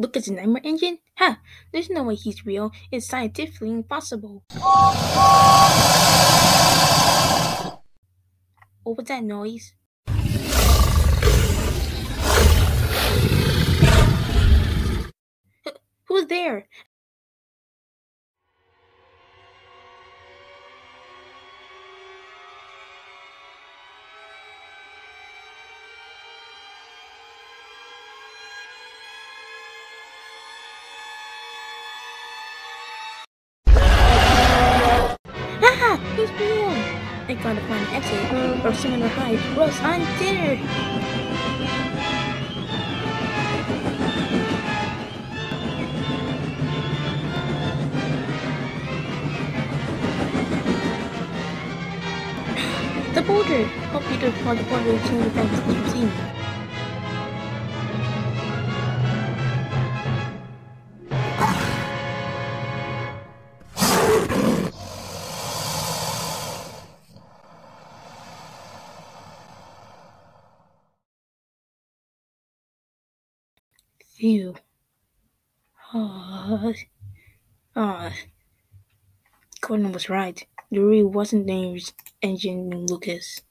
Look at the Nightmare Engine? Ha! There's no way he's real. It's scientifically impossible. What was that noise? Who's there? I gotta find an exit or someone to hide. Russ, I'm there! The border! Hope you don't fall the border to the fence you me. Phew. Ah, ah. Gordon was right. The real wasn't named Engine Lucas.